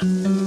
Mm-hmm.